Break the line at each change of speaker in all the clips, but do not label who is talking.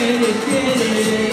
get it, get it.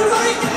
everybody.